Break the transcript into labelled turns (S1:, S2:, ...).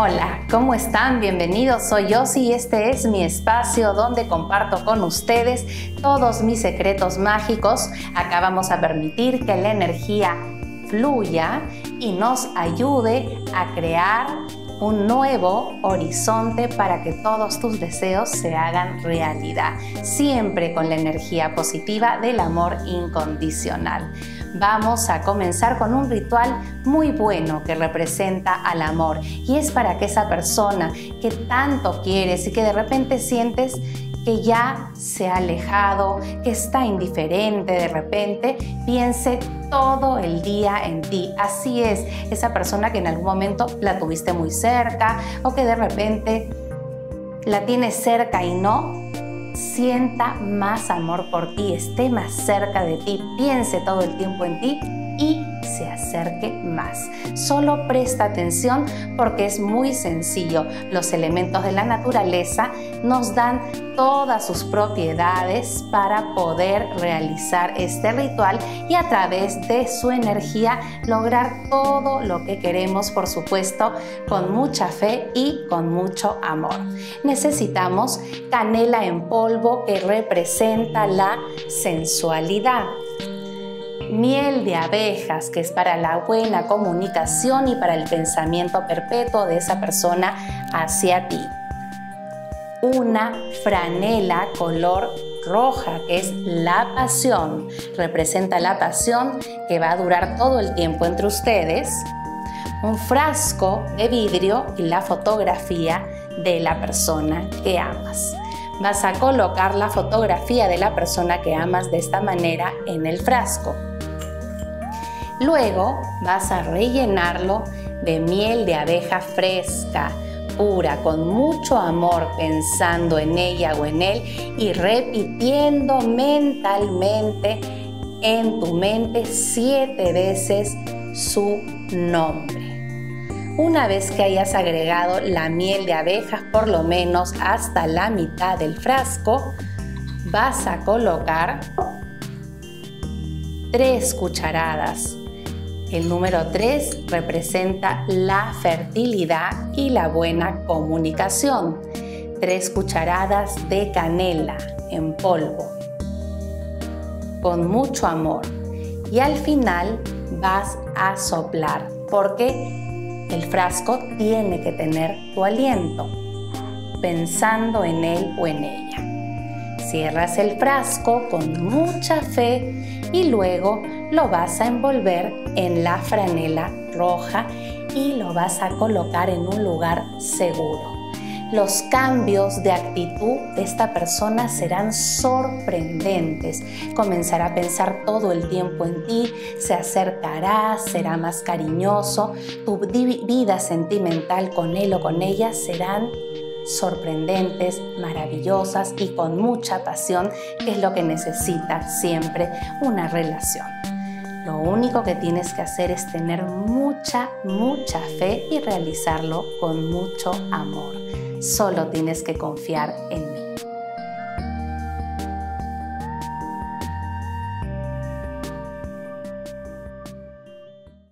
S1: Hola, ¿cómo están? Bienvenidos, soy Yossi y este es mi espacio donde comparto con ustedes todos mis secretos mágicos. Acá vamos a permitir que la energía fluya y nos ayude a crear un nuevo horizonte para que todos tus deseos se hagan realidad, siempre con la energía positiva del amor incondicional vamos a comenzar con un ritual muy bueno que representa al amor y es para que esa persona que tanto quieres y que de repente sientes que ya se ha alejado, que está indiferente de repente, piense todo el día en ti. Así es, esa persona que en algún momento la tuviste muy cerca o que de repente la tienes cerca y no, sienta más amor por ti, esté más cerca de ti, piense todo el tiempo en ti y se acerque más. Solo presta atención porque es muy sencillo. Los elementos de la naturaleza nos dan todas sus propiedades para poder realizar este ritual y a través de su energía lograr todo lo que queremos, por supuesto, con mucha fe y con mucho amor. Necesitamos canela en polvo que representa la sensualidad miel de abejas, que es para la buena comunicación y para el pensamiento perpetuo de esa persona hacia ti. Una franela color roja, que es la pasión, representa la pasión que va a durar todo el tiempo entre ustedes. Un frasco de vidrio y la fotografía de la persona que amas. Vas a colocar la fotografía de la persona que amas de esta manera en el frasco. Luego vas a rellenarlo de miel de abeja fresca, pura, con mucho amor, pensando en ella o en él y repitiendo mentalmente en tu mente siete veces su nombre. Una vez que hayas agregado la miel de abejas por lo menos hasta la mitad del frasco, vas a colocar tres cucharadas el número 3 representa la fertilidad y la buena comunicación. Tres cucharadas de canela en polvo con mucho amor. Y al final vas a soplar porque el frasco tiene que tener tu aliento pensando en él o en ella. Cierras el frasco con mucha fe y luego lo vas a envolver en la franela roja y lo vas a colocar en un lugar seguro. Los cambios de actitud de esta persona serán sorprendentes. Comenzará a pensar todo el tiempo en ti, se acercará, será más cariñoso. Tu vida sentimental con él o con ella serán sorprendentes, maravillosas y con mucha pasión, que es lo que necesita siempre una relación. Lo único que tienes que hacer es tener mucha, mucha fe y realizarlo con mucho amor. Solo tienes que confiar en